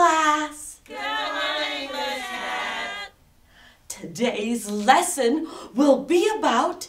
class. Today's lesson will be about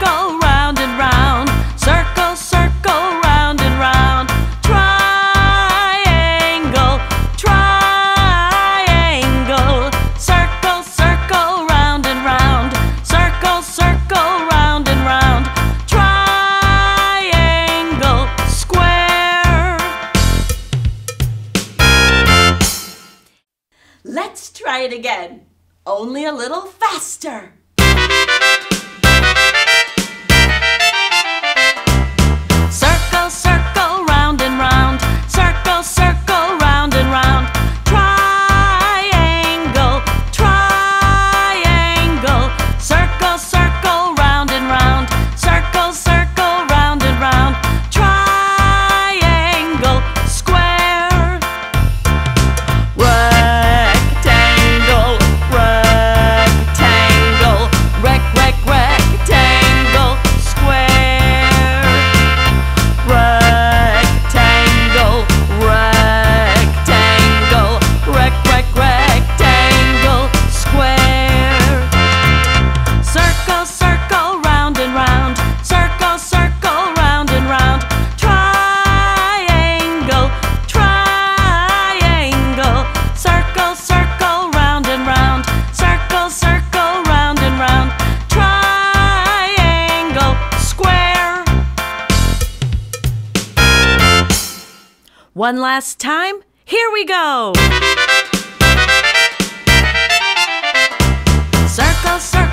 circle round and round, circle, circle round and round, triangle, triangle, circle, circle round and round, circle, circle round and round, triangle, square. Let's try it again, only a little faster. One last time, here we go! Circle, circle.